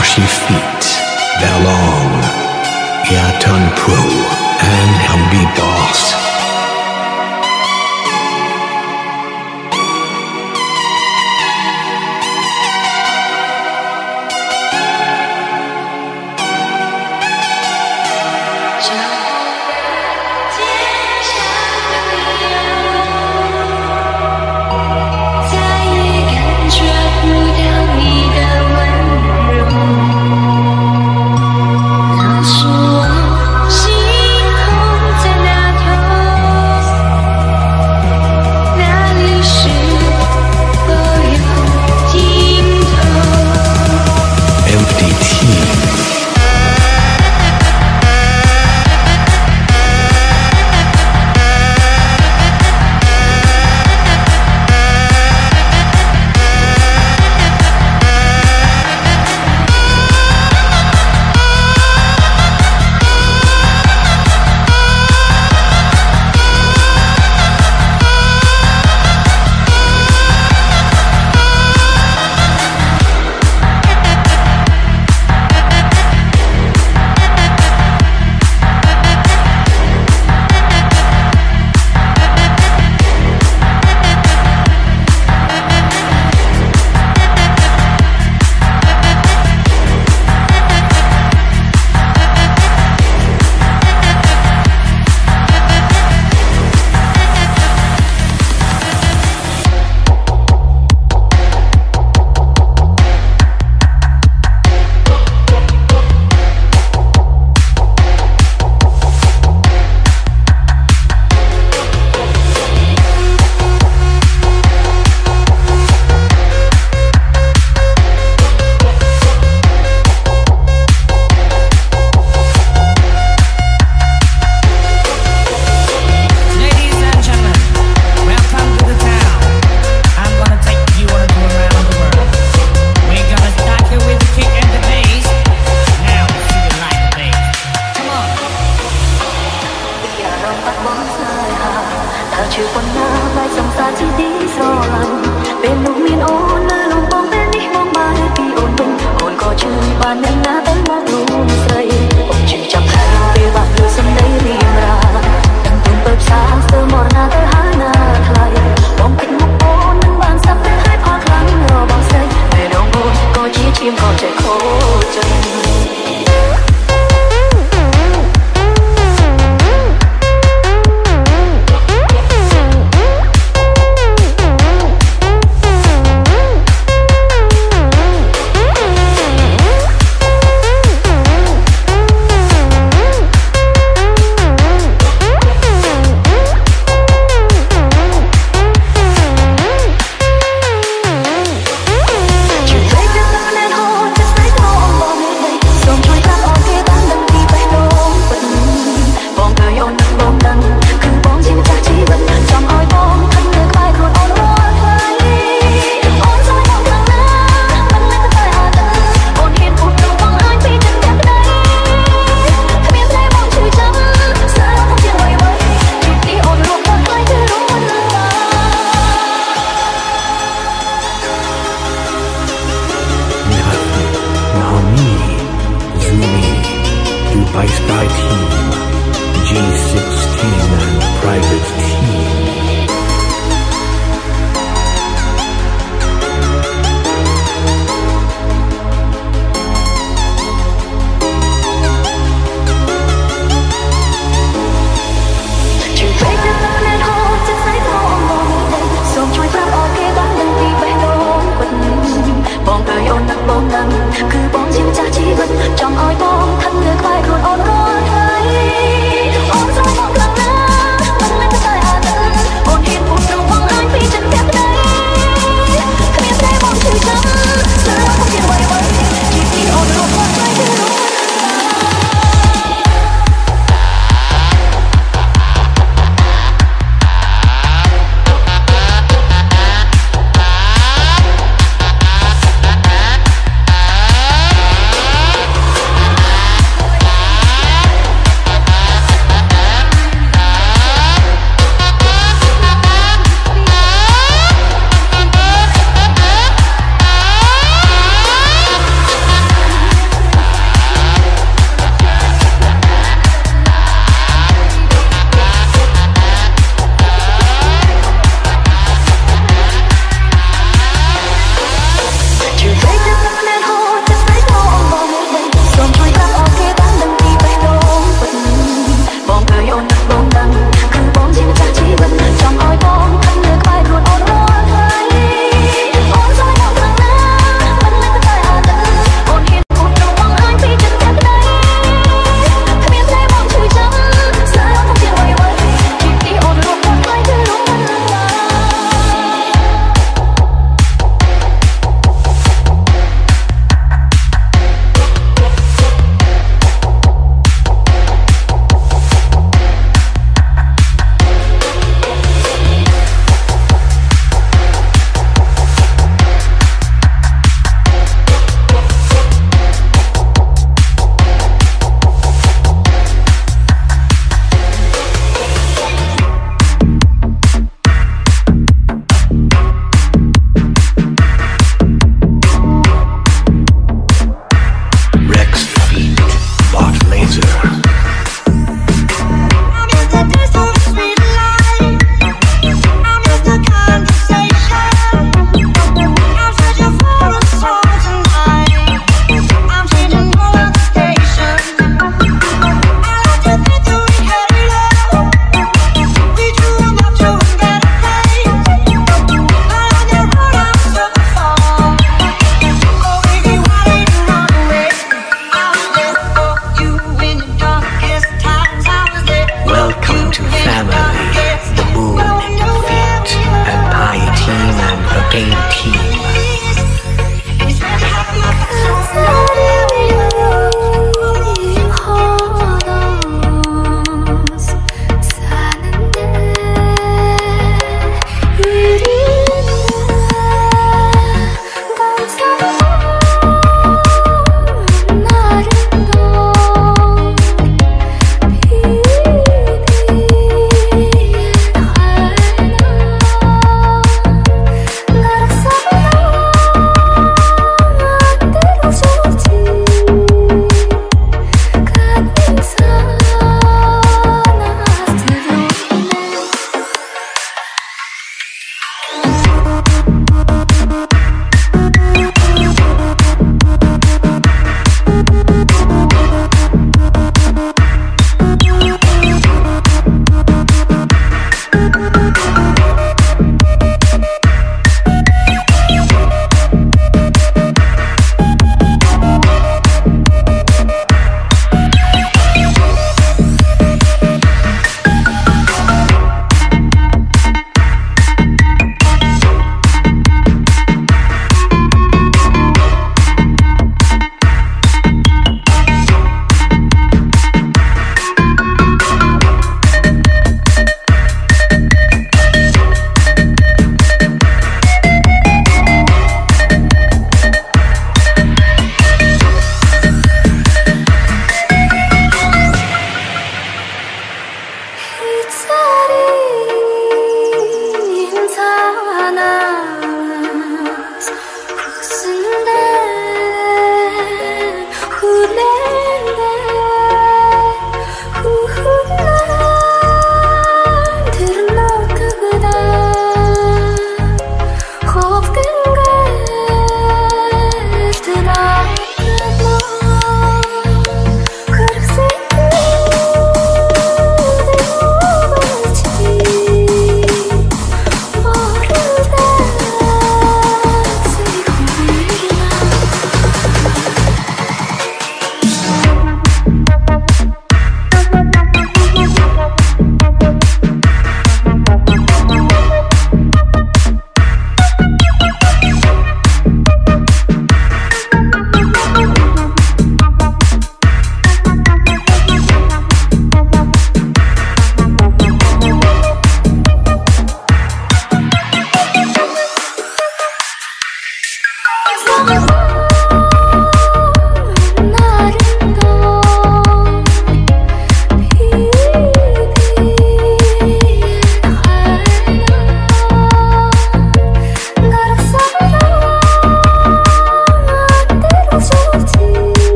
Yoshi feet, Belong, pro and Humbi Boss.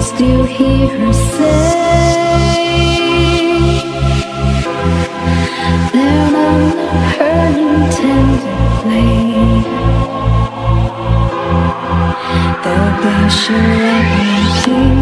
still hear her say that I'm her intended play. They'll be sure.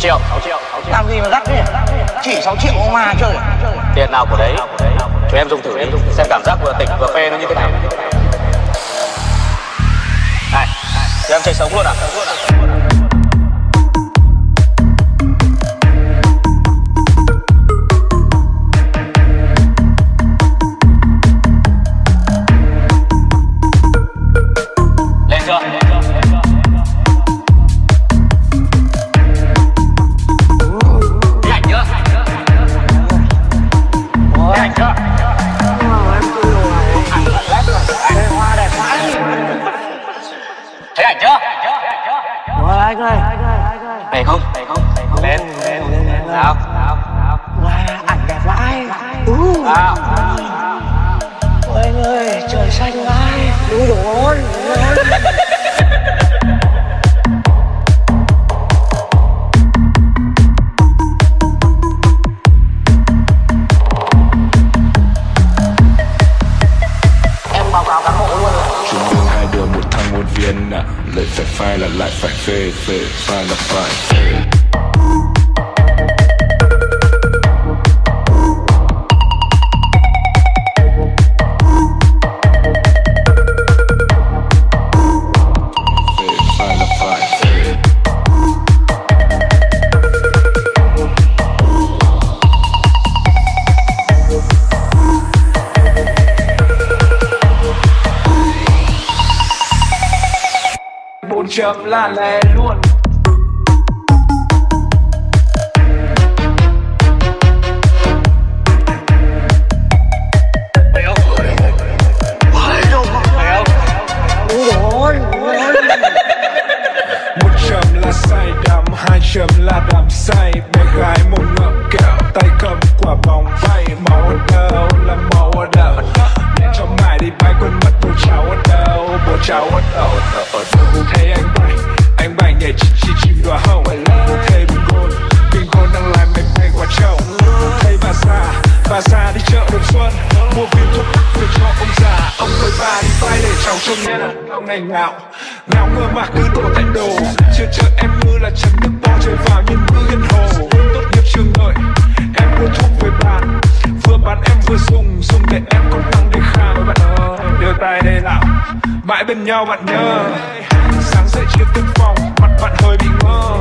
6 triệu. Làm gì mà đắt thế Chỉ 6 triệu mà chơi à? Tiền nào của đấy? Chúng em dùng thử đi. Xem cảm giác vừa tỉnh vừa phê nó như thế nào. Này Chúng em chơi sống luôn à? chậm la lè luôn hay ngạo ngạo ngơ mà cứ tội thành đồ chưa chờ em mưa là chẳng nước bò trời vào nhìn mưa yên hồ. Tốt nghiệp trường đợi, em mua thuốc về bàn. Vừa bán em vừa dùng dùng để em còn tăng để khang bạn ơi, đưa tay đây lão mãi bên nhau bạn nhớ. Sáng dậy chưa từng phòng, mặt bạn hơi bị mơ